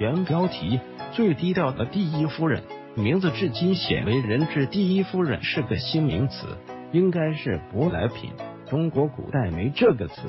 原标题：最低调的第一夫人，名字至今鲜为人知。第一夫人是个新名词，应该是舶来品。中国古代没这个词，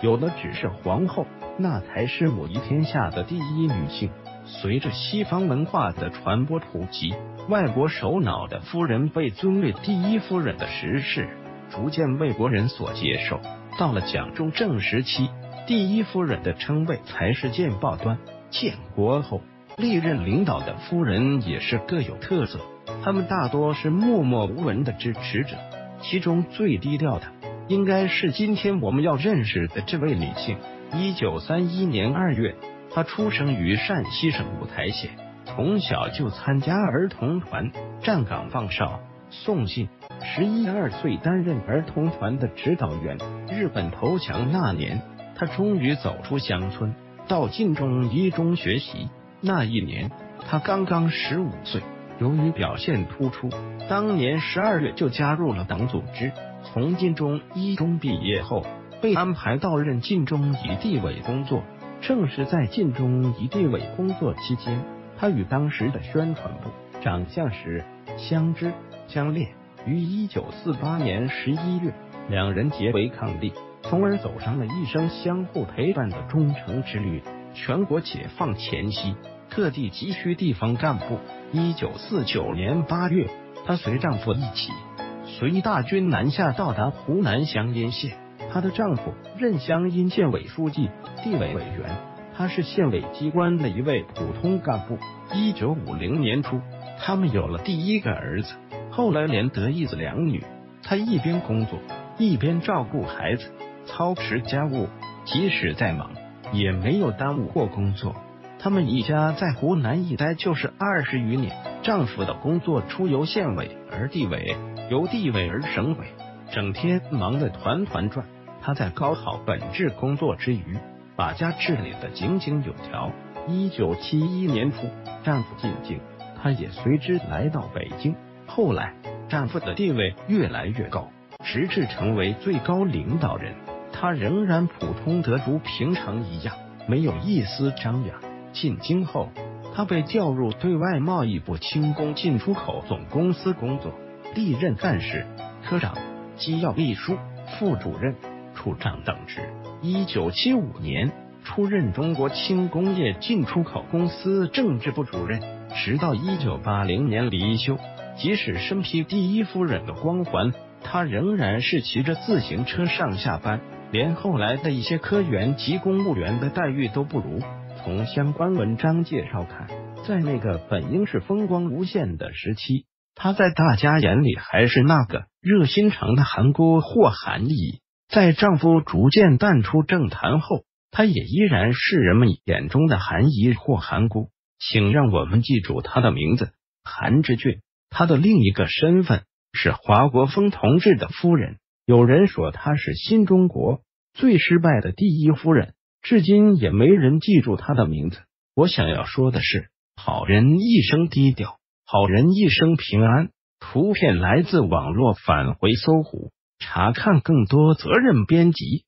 有的只是皇后，那才是母仪天下的第一女性。随着西方文化的传播普及，外国首脑的夫人被尊为第一夫人的时事，逐渐为国人所接受。到了蒋中正时期，第一夫人的称谓才是见报端。建国后，历任领导的夫人也是各有特色，他们大多是默默无闻的支持者。其中最低调的，应该是今天我们要认识的这位女性。一九三一年二月，她出生于陕西省五台县，从小就参加儿童团，站岗放哨、送信。十一二岁担任儿童团的指导员。日本投降那年，她终于走出乡村。到晋中一中学习，那一年他刚刚十五岁。由于表现突出，当年十二月就加入了党组织。从晋中一中毕业后，被安排到任晋中一地委工作。正是在晋中一地委工作期间，他与当时的宣传部长相识、相知、相恋。于一九四八年十一月，两人结为伉俪。从而走上了一生相互陪伴的忠诚之旅。全国解放前夕，特地急需地方干部。一九四九年八月，她随丈夫一起随大军南下，到达湖南湘阴县。她的丈夫任湘阴县委书记、地委委员，她是县委机关的一位普通干部。一九五零年初，他们有了第一个儿子，后来连得一子两女。她一边工作，一边照顾孩子。操持家务，即使再忙，也没有耽误过工作。他们一家在湖南一待就是二十余年。丈夫的工作出由县委而地委，由地委而省委，整天忙得团团转。他在搞好本质工作之余，把家治理得井井有条。一九七一年初，丈夫进京，她也随之来到北京。后来，丈夫的地位越来越高，直至成为最高领导人。他仍然普通得如平常一样，没有一丝张扬。进京后，他被调入对外贸易部轻工进出口总公司工作，历任干事、科长、机要秘书、副主任、处长等职。一九七五年出任中国轻工业进出口公司政治部主任，直到一九八零年离休。即使身披第一夫人的光环，他仍然是骑着自行车上下班。连后来的一些科员及公务员的待遇都不如。从相关文章介绍看，在那个本应是风光无限的时期，她在大家眼里还是那个热心肠的韩姑或韩姨。在丈夫逐渐淡出政坛后，她也依然是人们眼中的韩姨或韩姑。请让我们记住她的名字韩志俊。她的另一个身份是华国锋同志的夫人。有人说她是新中国最失败的第一夫人，至今也没人记住她的名字。我想要说的是，好人一生低调，好人一生平安。图片来自网络，返回搜狐，查看更多责任编辑。